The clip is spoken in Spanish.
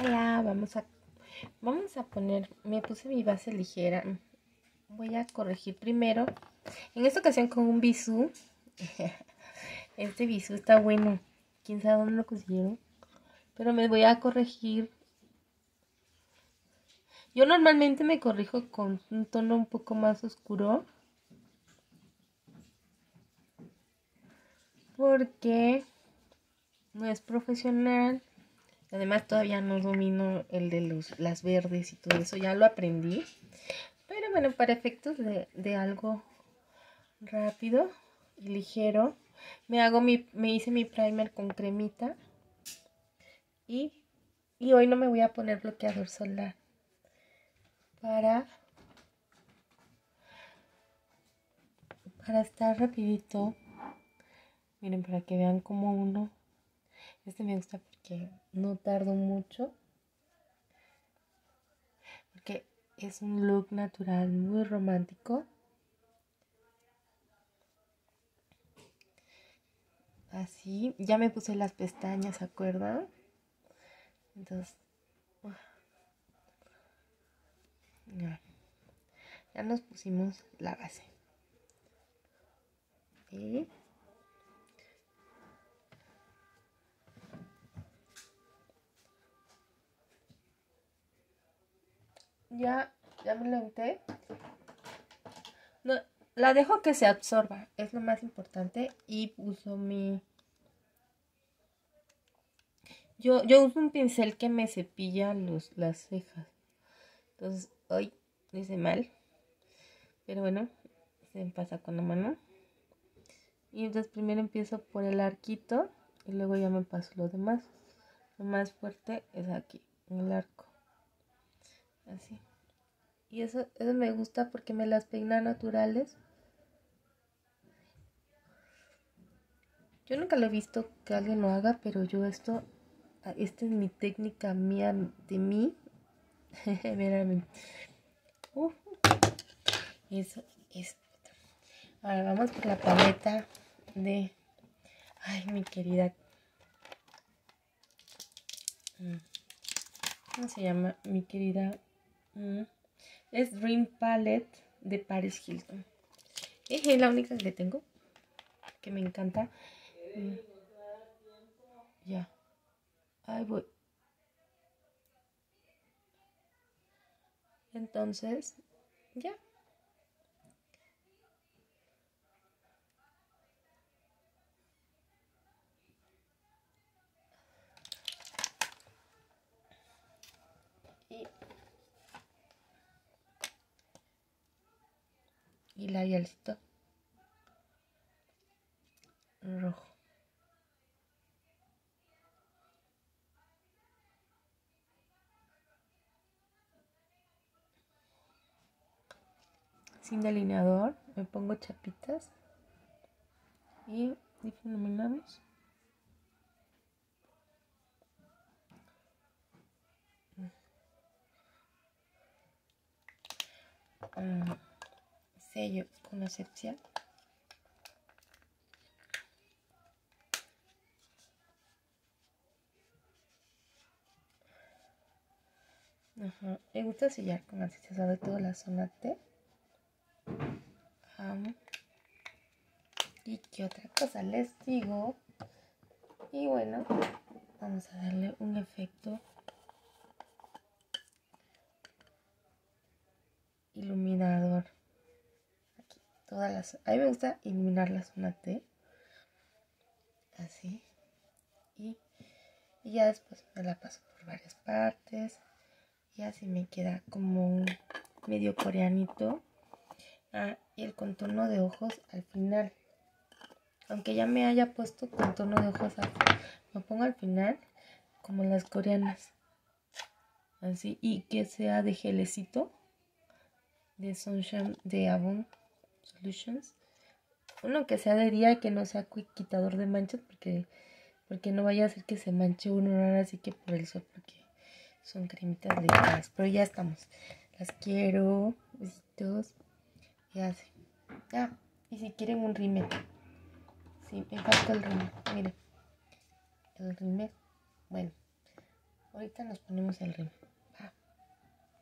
Vamos a vamos a poner, me puse mi base ligera. Voy a corregir primero, en esta ocasión con un bisú. Este bisú está bueno. Quién sabe dónde lo consiguieron. Pero me voy a corregir. Yo normalmente me corrijo con un tono un poco más oscuro. Porque no es profesional. Además todavía no domino el de los, las verdes y todo eso. Ya lo aprendí. Pero bueno, para efectos de, de algo rápido y ligero. Me hago mi, me hice mi primer con cremita. Y, y hoy no me voy a poner bloqueador solar. Para, para estar rapidito. Miren, para que vean como uno. Este me gusta porque no tardo mucho. Porque es un look natural muy romántico. Así, ya me puse las pestañas, ¿se acuerdan? Entonces, ya, nos pusimos la base. Y ya, ya me la unté. No, la dejo que se absorba, es lo más importante. Y uso mi... Yo, yo uso un pincel que me cepilla los, las cejas. Entonces, hoy hice mal. Pero bueno, se me pasa con la mano. Y entonces primero empiezo por el arquito y luego ya me paso lo demás. Lo más fuerte es aquí, en el arco. Así. Y eso, eso me gusta porque me las peina naturales. Yo nunca lo he visto que alguien lo haga, pero yo esto, ah, esta es mi técnica mía de mí. Mírame. Eso es. Ahora vamos por la paleta de. Ay, mi querida. Mm, ¿Cómo se llama? Mi querida. Mm, es Dream Palette de Paris Hilton. Es la única que tengo. Que me encanta. Ya. Ahí voy. Entonces, ya. Y, y labialcito rojo. sin delineador, me pongo chapitas y difuminamos. Um, sello con asepsia. Ajá. Me gusta sellar con asepsia, sobre todo la zona T. y qué otra cosa les digo. Y bueno, vamos a darle un efecto iluminador. Todas las. A mí me gusta iluminar la zona T. Así. Y, y ya después me la paso por varias partes. Y así me queda como un medio coreanito. Ah, y el contorno de ojos al final. Aunque ya me haya puesto contorno de ojos, al, me pongo al final como las coreanas. Así, y que sea de gelecito de Sunshine de Avon Solutions. Uno que sea de día que no sea quitador de manchas porque, porque no vaya a ser que se manche uno ahora así que por el sol porque son cremitas delicadas. Pero ya estamos. Las quiero. Besitos. Ya sé. Ya. Y si quieren un rímel. Sí, me falta el rímel. Miren. El rímel. Bueno. Ahorita nos ponemos el rímel.